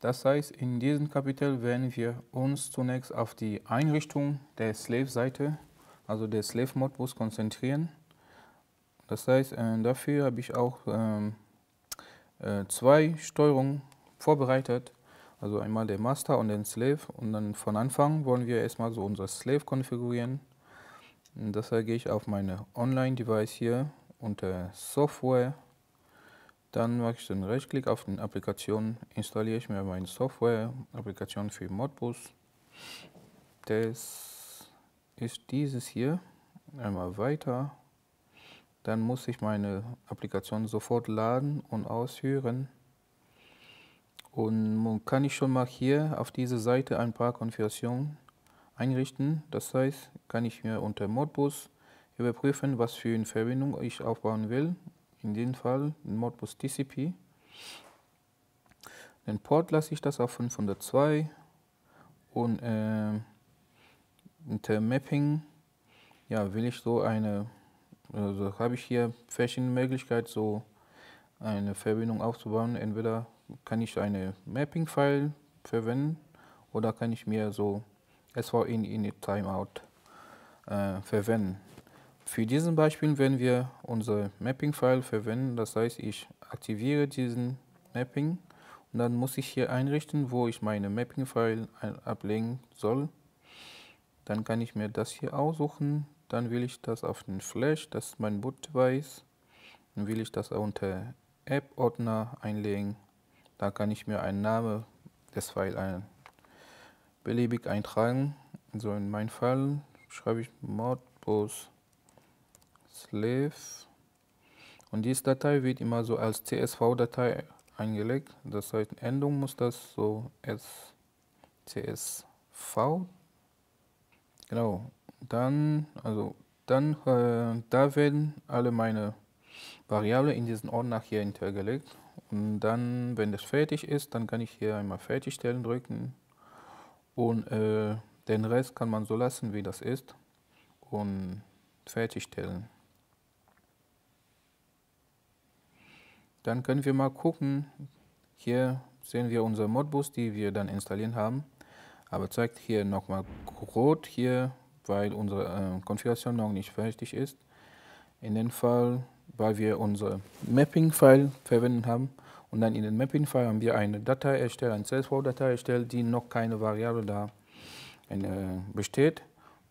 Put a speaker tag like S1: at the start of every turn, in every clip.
S1: Das heißt, in diesem Kapitel werden wir uns zunächst auf die Einrichtung der Slave-Seite, also der Slave-Modbus, konzentrieren. Das heißt, äh, dafür habe ich auch ähm, äh, zwei Steuerungen vorbereitet. Also einmal der Master und den Slave. Und dann von Anfang wollen wir erstmal so unser Slave konfigurieren. Deshalb gehe ich auf meine Online-Device hier unter Software dann mache ich den Rechtsklick auf den Applikation, installiere ich mir meine Software, Applikation für Modbus. Das ist dieses hier. Einmal weiter. Dann muss ich meine Applikation sofort laden und ausführen. Und kann ich schon mal hier auf dieser Seite ein paar Konfigurationen einrichten. Das heißt, kann ich mir unter Modbus überprüfen, was für eine Verbindung ich aufbauen will in dem Fall den Modbus TCP. Den Port lasse ich das auf 502 und äh, unter Mapping ja, will ich so eine, also habe ich hier verschiedene Möglichkeiten, so eine Verbindung aufzubauen. Entweder kann ich eine Mapping-File verwenden oder kann ich mir so SVN Init Timeout äh, verwenden. Für diesen Beispiel werden wir unser Mapping-File verwenden. Das heißt, ich aktiviere diesen Mapping und dann muss ich hier einrichten, wo ich meine Mapping-File ablegen soll. Dann kann ich mir das hier aussuchen. Dann will ich das auf den Flash, das ist mein Boot-Device. Dann will ich das unter App-Ordner einlegen. Da kann ich mir einen Namen des Files ein, beliebig eintragen. So in meinem Fall schreibe ich Modbus Slave. Und diese Datei wird immer so als CSV-Datei eingelegt. Das heißt, Endung muss das so als CSV. Genau. Dann, also dann, äh, da werden alle meine Variablen in diesen Ordner hier hintergelegt. Und dann, wenn das fertig ist, dann kann ich hier einmal fertigstellen drücken. Und äh, den Rest kann man so lassen, wie das ist. Und fertigstellen. Dann können wir mal gucken. Hier sehen wir unsere Modbus, die wir dann installieren haben. Aber zeigt hier nochmal rot hier, weil unsere äh, Konfiguration noch nicht fertig ist. In dem Fall, weil wir unser Mapping-File verwendet haben. Und dann in dem Mapping-File haben wir eine Datei erstellt, eine CSV-Datei erstellt, die noch keine Variable da äh, besteht.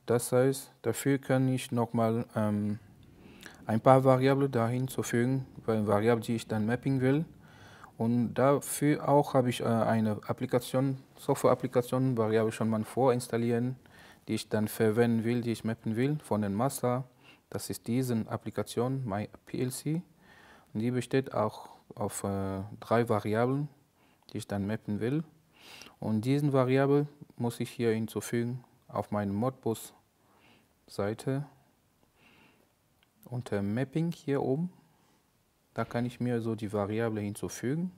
S1: Das heißt, dafür kann ich nochmal ähm, ein paar Variablen dahin zu fügen, weil Variable, die ich dann mapping will. Und dafür auch habe ich äh, eine Applikation, Software-Applikation, Variable schon mal vorinstallieren, die ich dann verwenden will, die ich mappen will, von den Master. Das ist diese Applikation, MyPLC. Und die besteht auch auf äh, drei Variablen, die ich dann mappen will. Und diesen Variable muss ich hier hinzufügen auf meine Modbus-Seite unter Mapping hier oben. Da kann ich mir so die Variable hinzufügen.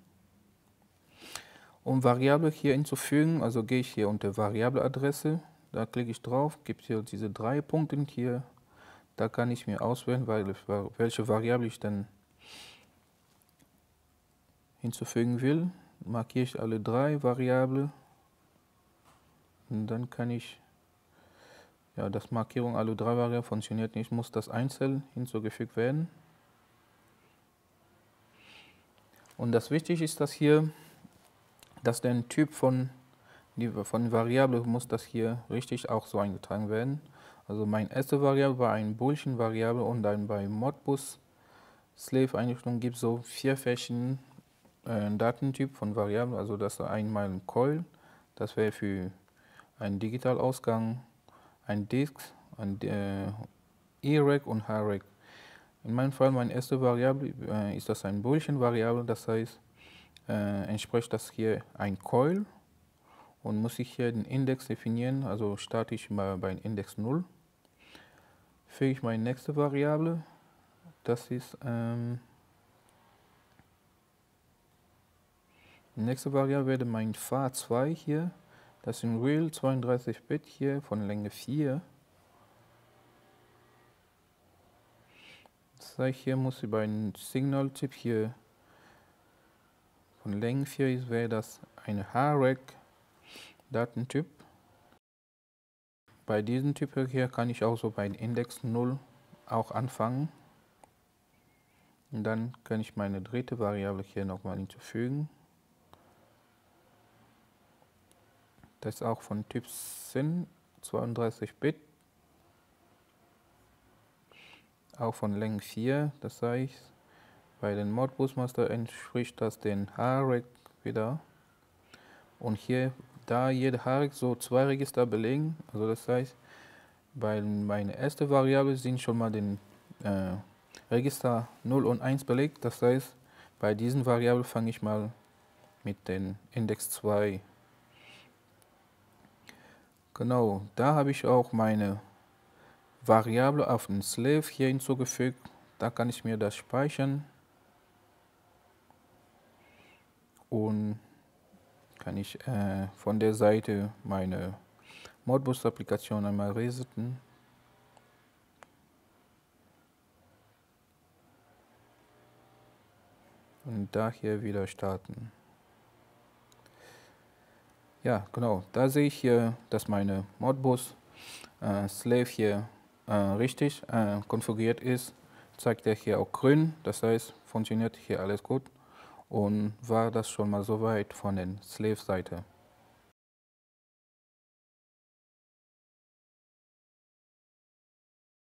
S1: Um Variable hier hinzufügen, also gehe ich hier unter Variableadresse, da klicke ich drauf, gibt hier diese drei Punkte hier. Da kann ich mir auswählen, welche Variable ich dann hinzufügen will. Markiere ich alle drei Variablen und dann kann ich ja, das Markierung alle drei Variablen funktioniert nicht, muss das einzeln hinzugefügt werden. Und das Wichtige ist, dass hier, dass der Typ von, von Variable muss das hier richtig auch so eingetragen werden. Also mein erste Variable war ein Boolean Variable und dann bei Modbus Slave Einrichtung gibt es so vier verschiedene äh, Datentyp von Variablen. Also das einmal ein Coil, das wäre für einen Digitalausgang, ein Disk, ein äh, E-Rack und H-Rack. In meinem Fall, meine erste Variable äh, ist das ein Boolean-Variable, das heißt, äh, entspricht das hier ein Coil? Und muss ich hier den Index definieren, also starte ich mal bei Index 0. Füge ich meine nächste Variable, das ist ähm, nächste Variable wäre mein FAR2 hier, das ist ein Real 32-Bit hier von Länge 4. Das heißt, hier muss ich bei einem Signal-Typ hier von Länge 4 ist, wäre das eine HREC Datentyp. Bei diesem Typ hier kann ich auch so bei Index 0 auch anfangen. Und dann kann ich meine dritte Variable hier nochmal hinzufügen. Das ist auch von Typ SYN 32 Bit. Auch von Länge 4, das heißt, bei den Modbus Master entspricht das den HREC wieder. Und hier, da jede HREC so zwei Register belegen, also das heißt, bei meiner ersten Variable sind schon mal den äh, Register 0 und 1 belegt. Das heißt, bei diesen Variablen fange ich mal mit dem Index 2. Genau, da habe ich auch meine Variable auf den Slave hier hinzugefügt. Da kann ich mir das speichern. Und kann ich äh, von der Seite meine Modbus-Applikation einmal resetten. und da hier wieder starten. Ja, genau, da sehe ich hier, dass meine Modbus äh, Slave hier äh, richtig äh, konfiguriert ist. Zeigt er hier auch grün, das heißt, funktioniert hier alles gut und war das schon mal soweit von der Slave-Seite.